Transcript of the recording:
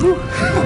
Whew.